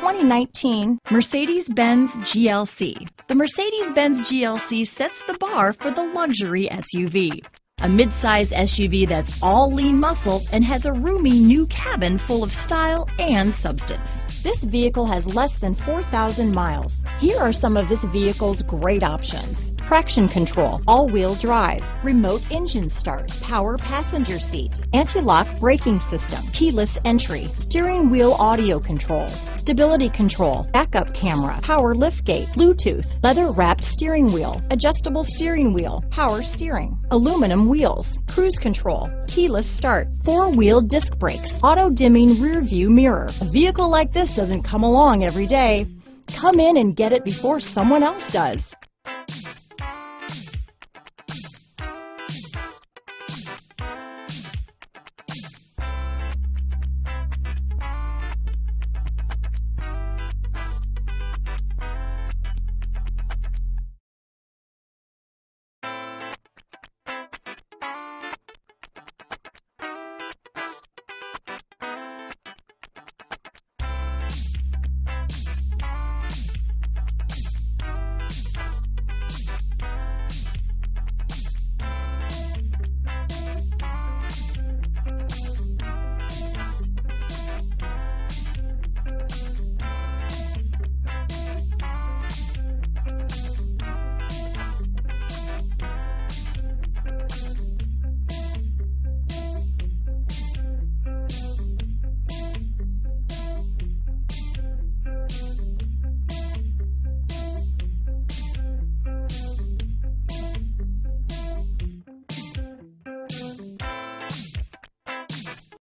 2019 Mercedes-Benz GLC. The Mercedes-Benz GLC sets the bar for the luxury SUV. A midsize SUV that's all lean muscle and has a roomy new cabin full of style and substance. This vehicle has less than 4,000 miles. Here are some of this vehicle's great options traction control, all-wheel drive, remote engine start, power passenger seat, anti-lock braking system, keyless entry, steering wheel audio controls, stability control, backup camera, power liftgate, Bluetooth, leather wrapped steering wheel, adjustable steering wheel, power steering, aluminum wheels, cruise control, keyless start, four-wheel disc brakes, auto dimming rear view mirror. A vehicle like this doesn't come along every day. Come in and get it before someone else does.